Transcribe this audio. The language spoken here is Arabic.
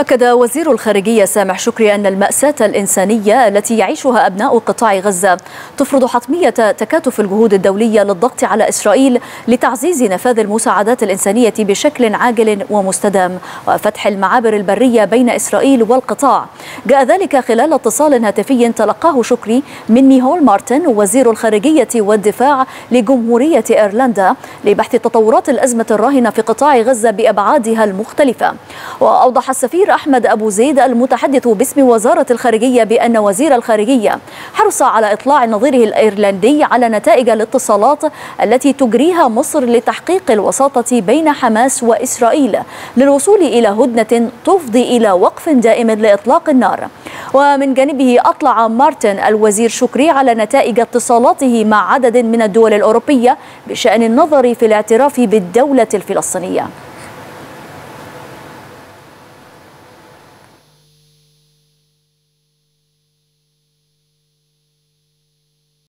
أكد وزير الخارجية سامح شكري أن المأساة الإنسانية التي يعيشها أبناء قطاع غزة تفرض حتمية تكاتف الجهود الدولية للضغط على إسرائيل لتعزيز نفاذ المساعدات الإنسانية بشكل عاجل ومستدام. وفتح المعابر البرية بين إسرائيل والقطاع. جاء ذلك خلال اتصال هاتفي تلقاه شكري من نيهول مارتن وزير الخارجية والدفاع لجمهورية إيرلندا لبحث تطورات الأزمة الراهنة في قطاع غزة بأبعادها المختلفة. وأوضح السفير أحمد أبو زيد المتحدث باسم وزارة الخارجية بأن وزير الخارجية حرص على إطلاع نظيره الأيرلندي على نتائج الاتصالات التي تجريها مصر لتحقيق الوساطة بين حماس وإسرائيل للوصول إلى هدنة تفضي إلى وقف دائم لإطلاق النار. ومن جانبه أطلع مارتن الوزير شكري على نتائج اتصالاته مع عدد من الدول الأوروبية بشأن النظر في الاعتراف بالدولة الفلسطينية.